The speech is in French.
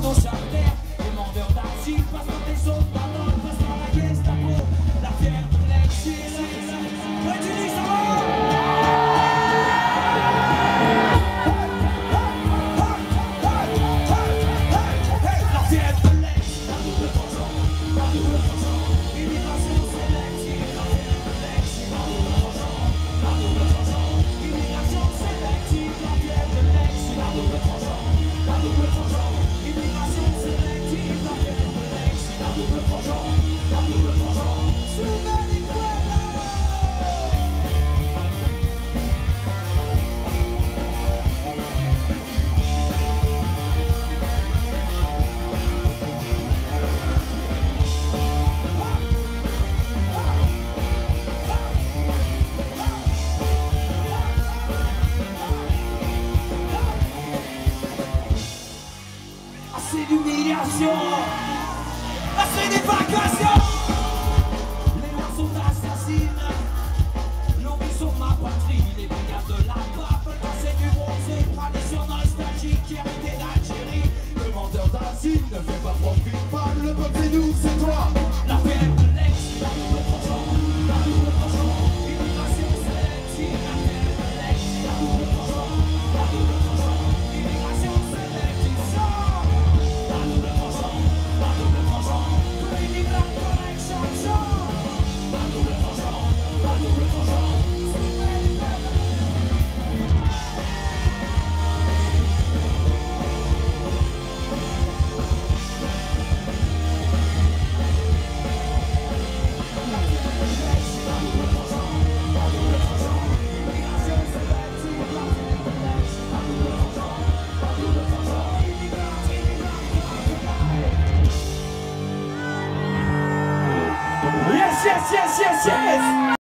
todos. assez d'humiliation, assez d'évacuation. Les lois sont assassines, l'horizon ma patrie, les milliards de la peuple, c'est du bronzé, tradition nostalgique, hérité d'Algérie. Demandeur d'asile, ne fais pas trop pas le peuple c'est nous, c'est toi. yes, yes, yes, yes!